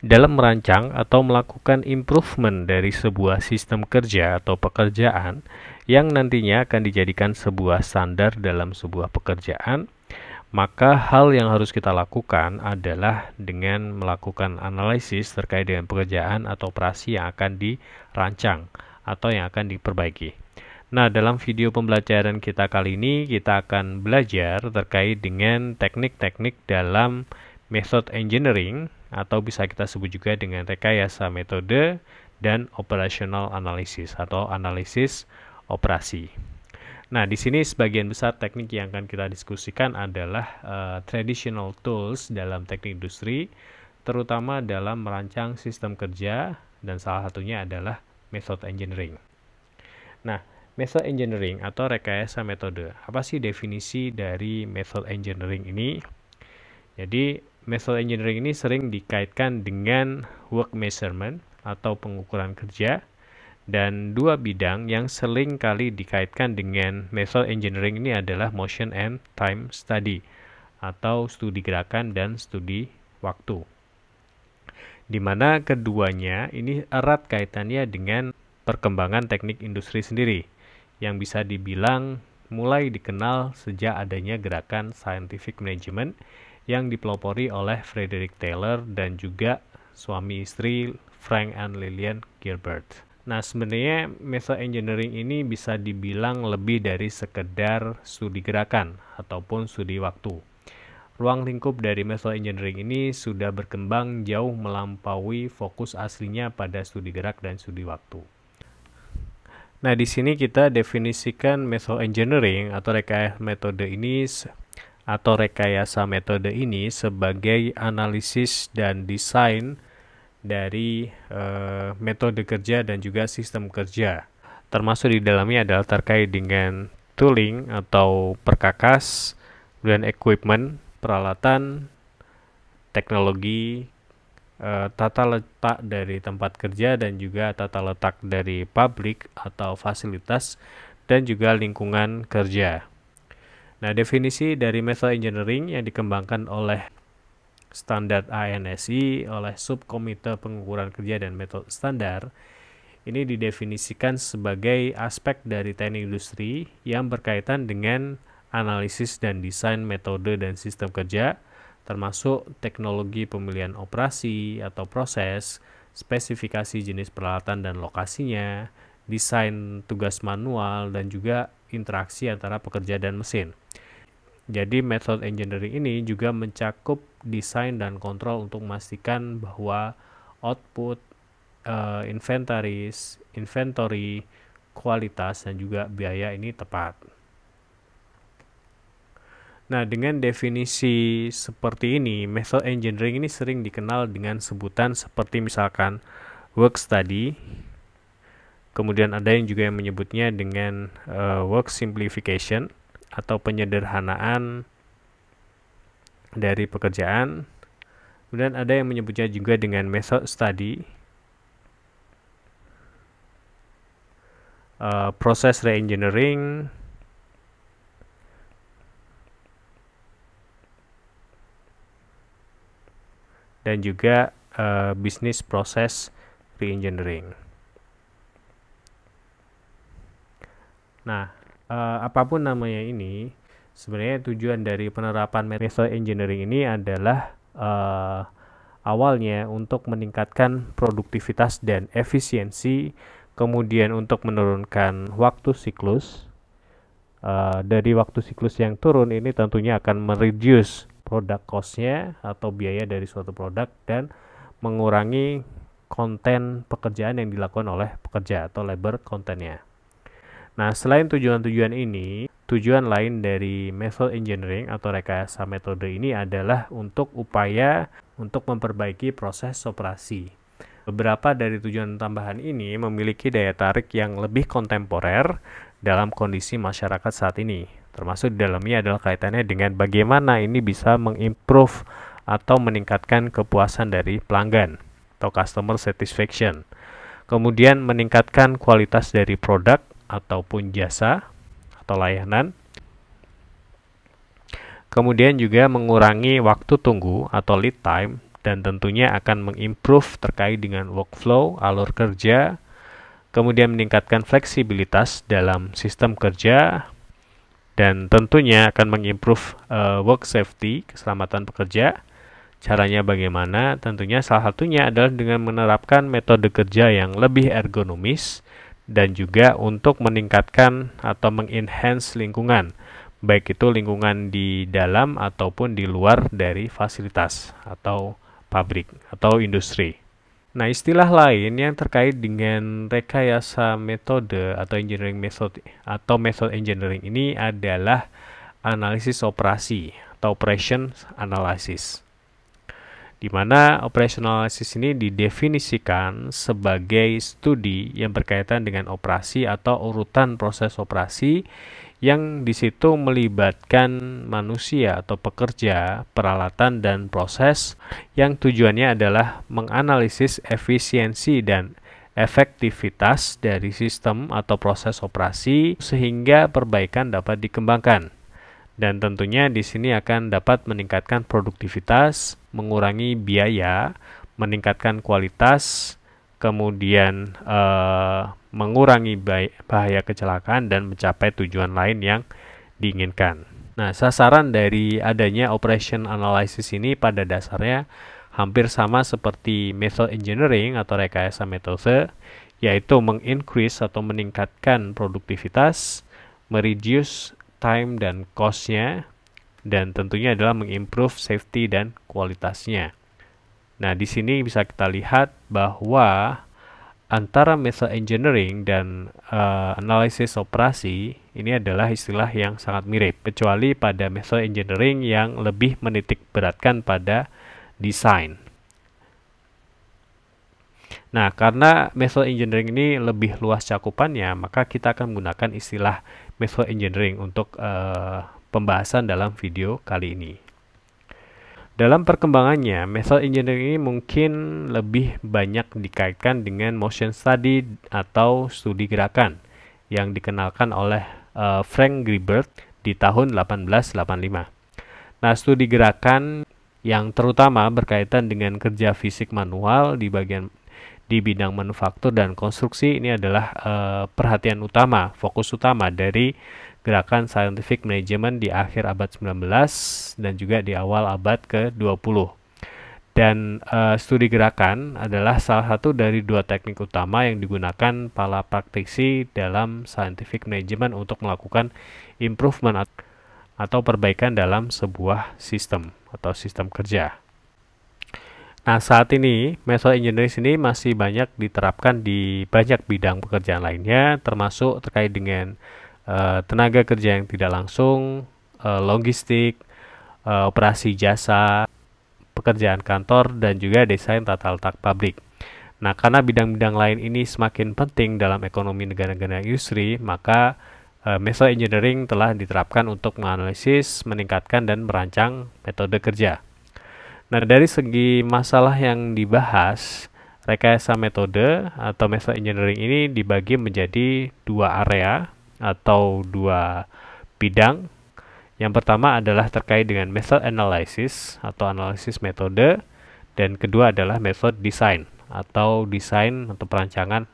dalam merancang atau melakukan improvement dari sebuah sistem kerja atau pekerjaan yang nantinya akan dijadikan sebuah standar dalam sebuah pekerjaan, maka hal yang harus kita lakukan adalah dengan melakukan analisis terkait dengan pekerjaan atau operasi yang akan dirancang atau yang akan diperbaiki. Nah, dalam video pembelajaran kita kali ini, kita akan belajar terkait dengan teknik-teknik dalam method engineering, atau bisa kita sebut juga dengan rekayasa metode dan operational analysis atau analisis operasi. Nah, di sini sebagian besar teknik yang akan kita diskusikan adalah uh, traditional tools dalam teknik industri, terutama dalam merancang sistem kerja, dan salah satunya adalah method engineering. Nah, Method engineering atau rekayasa metode. Apa sih definisi dari method engineering ini? Jadi, method engineering ini sering dikaitkan dengan work measurement atau pengukuran kerja dan dua bidang yang sering kali dikaitkan dengan method engineering ini adalah motion and time study atau studi gerakan dan studi waktu. Di mana keduanya ini erat kaitannya dengan perkembangan teknik industri sendiri yang bisa dibilang mulai dikenal sejak adanya gerakan scientific management yang dipelopori oleh Frederick Taylor dan juga suami istri Frank and Lillian Gilbert. Nah, sebenarnya method engineering ini bisa dibilang lebih dari sekedar studi gerakan ataupun studi waktu. Ruang lingkup dari method engineering ini sudah berkembang jauh melampaui fokus aslinya pada studi gerak dan studi waktu. Nah, di sini kita definisikan method engineering atau rekayasa metode ini atau rekayasa metode ini sebagai analisis dan desain dari uh, metode kerja dan juga sistem kerja. Termasuk di dalamnya adalah terkait dengan tooling atau perkakas, dan equipment, peralatan, teknologi, uh, tata letak dari tempat kerja dan juga tata letak dari pabrik atau fasilitas dan juga lingkungan kerja. Nah, definisi dari method engineering yang dikembangkan oleh standar ANSI oleh subkomite pengukuran kerja dan metode standar ini didefinisikan sebagai aspek dari teknik industri yang berkaitan dengan analisis dan desain metode dan sistem kerja termasuk teknologi pemilihan operasi atau proses, spesifikasi jenis peralatan dan lokasinya, desain tugas manual, dan juga interaksi antara pekerja dan mesin. Jadi method engineering ini juga mencakup desain dan kontrol untuk memastikan bahwa output, uh, inventaris, inventory, kualitas dan juga biaya ini tepat. Nah, dengan definisi seperti ini, method engineering ini sering dikenal dengan sebutan seperti misalkan work study. Kemudian ada yang juga yang menyebutnya dengan uh, work simplification atau penyederhanaan dari pekerjaan. Kemudian ada yang menyebutnya juga dengan method study. Uh, proses reengineering, dan juga uh, bisnis proses reengineering. Nah, uh, apa pun namanya ini, sebenarnya tujuan dari penerapan metode engineering ini adalah uh, awalnya untuk meningkatkan produktivitas dan efisiensi, kemudian untuk menurunkan waktu siklus. Uh, dari waktu siklus yang turun ini tentunya akan mereduce produk costnya atau biaya dari suatu produk dan mengurangi konten pekerjaan yang dilakukan oleh pekerja atau labor kontennya. Nah, selain tujuan-tujuan ini, tujuan lain dari method engineering atau rekayasa metode ini adalah untuk upaya untuk memperbaiki proses operasi. Beberapa dari tujuan tambahan ini memiliki daya tarik yang lebih kontemporer dalam kondisi masyarakat saat ini termasuk di dalamnya adalah kaitannya dengan bagaimana ini bisa mengimprove atau meningkatkan kepuasan dari pelanggan atau customer satisfaction. Kemudian meningkatkan kualitas dari produk ataupun jasa atau layanan. Kemudian juga mengurangi waktu tunggu atau lead time dan tentunya akan mengimprove terkait dengan workflow, alur kerja, kemudian meningkatkan fleksibilitas dalam sistem kerja, dan tentunya akan mengimprove uh, work safety, keselamatan pekerja. Caranya bagaimana? Tentunya salah satunya adalah dengan menerapkan metode kerja yang lebih ergonomis dan juga untuk meningkatkan atau mengenhance lingkungan baik itu lingkungan di dalam ataupun di luar dari fasilitas atau pabrik atau industri. Nah, istilah lain yang terkait dengan rekayasa metode atau engineering method atau method engineering ini adalah analisis operasi atau operation analysis. Di mana operational analysis ini didefinisikan sebagai studi yang berkaitan dengan operasi atau urutan proses operasi yang di situ melibatkan manusia atau pekerja, peralatan dan proses yang tujuannya adalah menganalisis efisiensi dan efektivitas dari sistem atau proses operasi sehingga perbaikan dapat dikembangkan. Dan tentunya di sini akan dapat meningkatkan produktivitas, mengurangi biaya, meningkatkan kualitas, kemudian eh, mengurangi bahaya kecelakaan dan mencapai tujuan lain yang diinginkan. Nah, sasaran dari adanya operation analysis ini pada dasarnya hampir sama seperti method engineering atau rekayasa metode, yaitu mengincrease atau meningkatkan produktivitas, mereduce time dan cost-nya, dan tentunya adalah mengimprove safety dan kualitasnya. Nah, di sini bisa kita lihat bahwa antara method engineering dan uh, analisis operasi ini adalah istilah yang sangat mirip kecuali pada method engineering yang lebih menitik beratkan pada desain. Nah, karena method engineering ini lebih luas cakupannya, maka kita akan menggunakan istilah method engineering untuk uh, pembahasan dalam video kali ini. Dalam perkembangannya, method engineering ini mungkin lebih banyak dikaitkan dengan motion study atau studi gerakan yang dikenalkan oleh uh, Frank Gribert di tahun 1885. Nah, studi gerakan yang terutama berkaitan dengan kerja fisik manual di bagian di bidang manufaktur dan konstruksi ini adalah uh, perhatian utama, fokus utama dari gerakan scientific management di akhir abad 19 dan juga di awal abad ke-20. Dan uh, studi gerakan adalah salah satu dari dua teknik utama yang digunakan para praktisi dalam scientific management untuk melakukan improvement atau perbaikan dalam sebuah sistem atau sistem kerja. Nah, saat ini metode engineering ini masih banyak diterapkan di banyak bidang pekerjaan lainnya termasuk terkait dengan uh, tenaga kerja yang tidak langsung, uh, logistik, uh, operasi jasa, pekerjaan kantor, dan juga desain tata letak pabrik. Nah, karena bidang-bidang lain ini semakin penting dalam ekonomi negara-negara industri, maka uh, metode engineering telah diterapkan untuk menganalisis, meningkatkan, dan merancang metode kerja. Nah, dari segi masalah yang dibahas, rekayasa metode atau metode engineering ini dibagi menjadi dua area, atau dua bidang. Yang pertama adalah terkait dengan method analysis atau analisis metode dan kedua adalah method design atau desain atau perancangan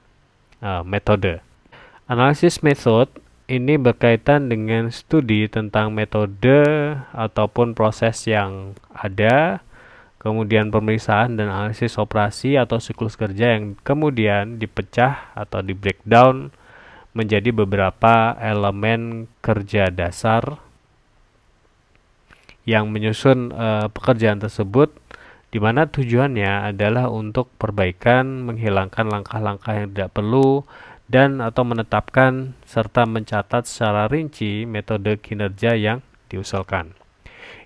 uh, metode. Analisis method ini berkaitan dengan studi tentang metode ataupun proses yang ada, kemudian pemeriksaan dan analisis operasi atau siklus kerja yang kemudian dipecah atau di breakdown menjadi beberapa elemen kerja dasar yang menyusun uh, pekerjaan tersebut di mana tujuannya adalah untuk perbaikan, menghilangkan langkah-langkah yang tidak perlu dan atau menetapkan serta mencatat secara rinci metode kinerja yang diusulkan.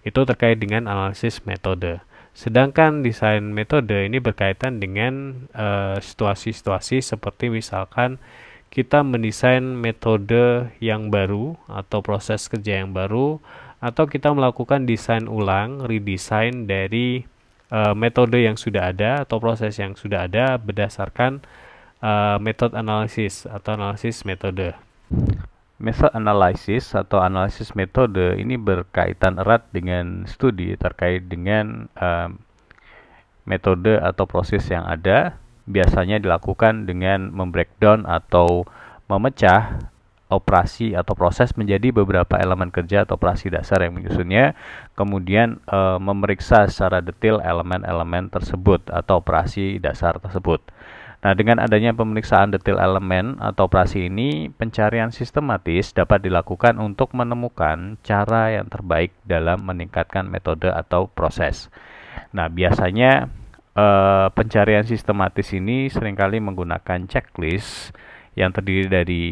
Itu terkait dengan analisis metode. Sedangkan desain metode ini berkaitan dengan eh, situasi-situasi uh, seperti misalkan kita mendesain metode yang baru atau proses kerja yang baru atau kita melakukan desain ulang, redesign dari uh, metode yang sudah ada atau proses yang sudah ada berdasarkan uh, metode analisis atau analisis metode. Method analysis atau analisis metode ini berkaitan erat dengan studi terkait dengan uh, metode atau proses yang ada biasanya dilakukan dengan membreakdown atau memecah operasi atau proses menjadi beberapa elemen kerja atau operasi dasar yang menyusunnya, kemudian e, memeriksa secara detail elemen-elemen tersebut atau operasi dasar tersebut. Nah, dengan adanya pemeriksaan detail elemen atau operasi ini, pencarian sistematis dapat dilakukan untuk menemukan cara yang terbaik dalam meningkatkan metode atau proses. Nah, biasanya e, pencarian sistematis ini sering kali menggunakan checklist yang terdiri dari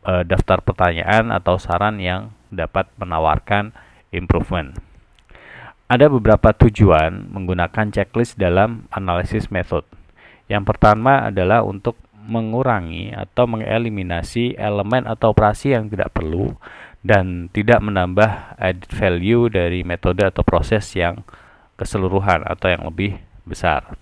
e, daftar pertanyaan atau saran yang dapat menawarkan improvement. Ada beberapa tujuan menggunakan checklist dalam analisis method. Yang pertama adalah untuk mengurangi atau mengeliminasi elemen atau operasi yang tidak perlu dan tidak menambah added value dari metode atau proses yang keseluruhan atau yang lebih besar.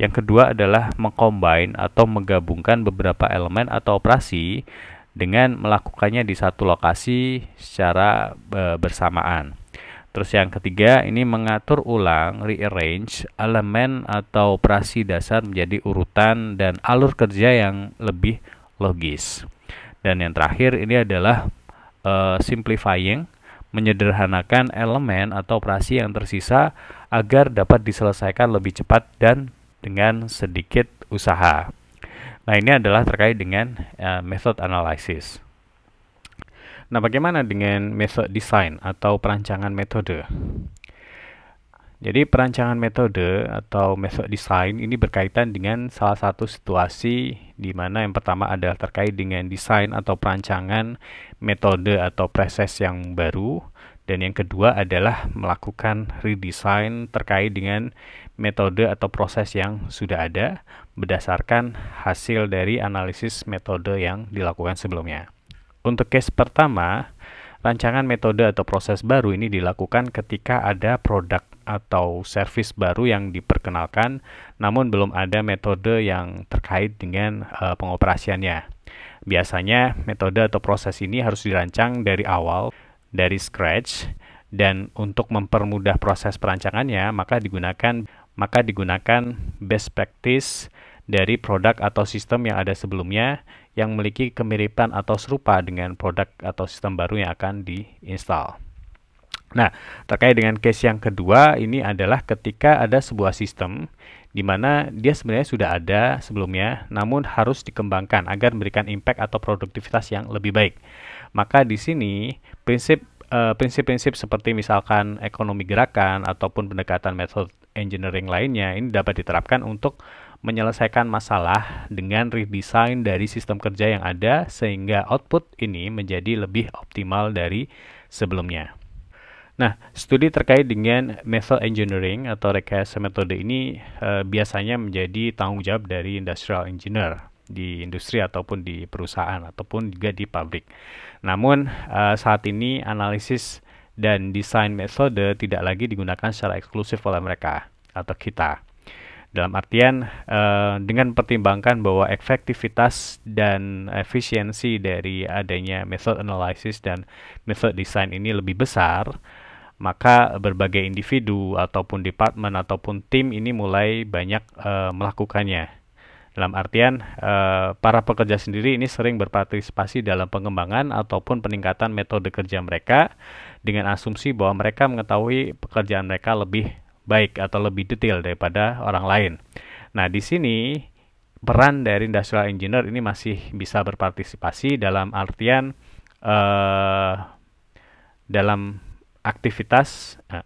Yang kedua adalah mengcombine atau menggabungkan beberapa elemen atau operasi dengan melakukannya di satu lokasi secara e, bersamaan. Terus yang ketiga ini mengatur ulang rearrange elemen atau operasi dasar menjadi urutan dan alur kerja yang lebih logis. Dan yang terakhir ini adalah uh, simplifying menyederhanakan elemen atau operasi yang tersisa agar dapat diselesaikan lebih cepat dan dengan sedikit usaha. Nah, ini adalah terkait dengan uh, method analysis. Nah, bagaimana dengan method design atau perancangan metode? Jadi, perancangan metode atau method design ini berkaitan dengan salah satu situasi di mana yang pertama adalah terkait dengan desain atau perancangan metode atau proses yang baru dan yang kedua adalah melakukan redesign terkait dengan metode atau proses yang sudah ada berdasarkan hasil dari analisis metode yang dilakukan sebelumnya. Untuk case pertama, rancangan metode atau proses baru ini dilakukan ketika ada produk atau service baru yang diperkenalkan, namun belum ada metode yang terkait dengan uh, pengoperasiannya. Biasanya metode atau proses ini harus dirancang dari awal, dari scratch, dan untuk mempermudah proses perancangannya, maka digunakan maka digunakan best practice dari produk atau sistem yang ada sebelumnya yang memiliki kemiripan atau serupa dengan produk atau sistem baru yang akan diinstal. Nah, terkait dengan case yang kedua ini adalah ketika ada sebuah sistem di mana dia sebenarnya sudah ada sebelumnya, namun harus dikembangkan agar memberikan impact atau produktivitas yang lebih baik. Maka di sini prinsip eh, prinsip-prinsip seperti misalkan ekonomi gerakan ataupun pendekatan method engineering lainnya ini dapat diterapkan untuk menyelesaikan masalah dengan redesign dari sistem kerja yang ada sehingga output ini menjadi lebih optimal dari sebelumnya. Nah, studi terkait dengan method engineering atau rekayasa metode ini e, biasanya menjadi tanggung jawab dari industrial engineer di industri ataupun di perusahaan ataupun juga di pabrik. Namun e, saat ini analisis dan desain metode tidak lagi digunakan secara eksklusif oleh mereka atau kita. Dalam artian uh, dengan pertimbangkan bahwa efektivitas dan efisiensi dari adanya method analysis dan method design ini lebih besar, maka berbagai individu ataupun departemen ataupun tim ini mulai banyak uh, melakukannya. Dalam artian uh, para pekerja sendiri ini sering berpartisipasi dalam pengembangan ataupun peningkatan metode kerja mereka dengan asumsi bahwa mereka mengetahui pekerjaan mereka lebih baik atau lebih detail daripada orang lain. Nah, di sini peran dari industrial engineer ini masih bisa berpartisipasi dalam artian uh, dalam aktivitas uh,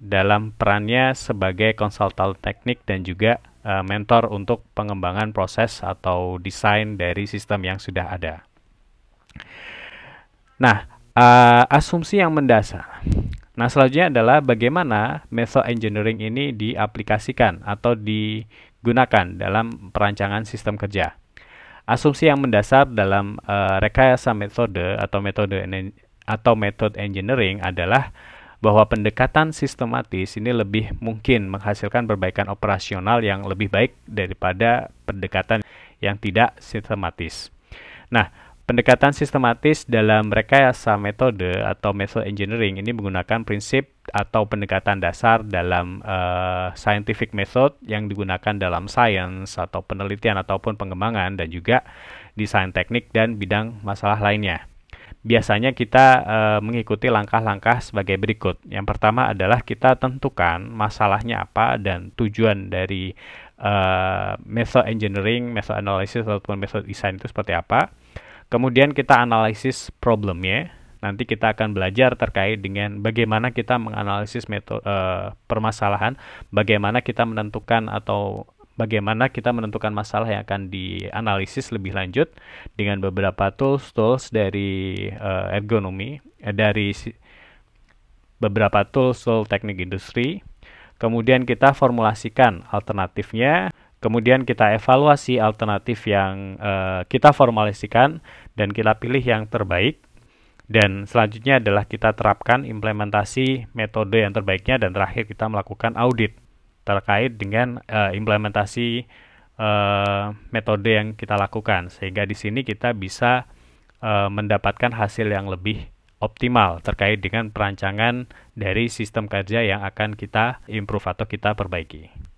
dalam perannya sebagai konsultan teknik dan juga uh, mentor untuk pengembangan proses atau desain dari sistem yang sudah ada. Nah, uh, asumsi yang mendasar Nah, selanjutnya adalah bagaimana method engineering ini diaplikasikan atau digunakan dalam perancangan sistem kerja. Asumsi yang mendasar dalam uh, rekayasa metode atau metode atau metode engineering adalah bahwa pendekatan sistematis ini lebih mungkin menghasilkan perbaikan operasional yang lebih baik daripada pendekatan yang tidak sistematis. Nah, Pendekatan sistematis dalam rekayasa metode atau method engineering ini menggunakan prinsip atau pendekatan dasar dalam uh, scientific method yang digunakan dalam science atau penelitian ataupun pengembangan dan juga desain teknik dan bidang masalah lainnya. Biasanya kita uh, mengikuti langkah-langkah sebagai berikut. Yang pertama adalah kita tentukan masalahnya apa dan tujuan dari uh, method engineering, method analysis ataupun method design itu seperti apa. Kemudian kita analisis problemnya. Nanti kita akan belajar terkait dengan bagaimana kita menganalisis metode uh, permasalahan, bagaimana kita menentukan atau bagaimana kita menentukan masalah yang akan dianalisis lebih lanjut dengan beberapa tools-tools dari uh, ergonomi, eh, dari beberapa tools tool teknik industri. Kemudian kita formulasikan alternatifnya Kemudian kita evaluasi alternatif yang uh, kita formulasikan dan kita pilih yang terbaik. Dan selanjutnya adalah kita terapkan implementasi metode yang terbaiknya dan terakhir kita melakukan audit terkait dengan uh, implementasi uh, metode yang kita lakukan sehingga di sini kita bisa uh, mendapatkan hasil yang lebih optimal terkait dengan perancangan dari sistem kerja yang akan kita improve atau kita perbaiki.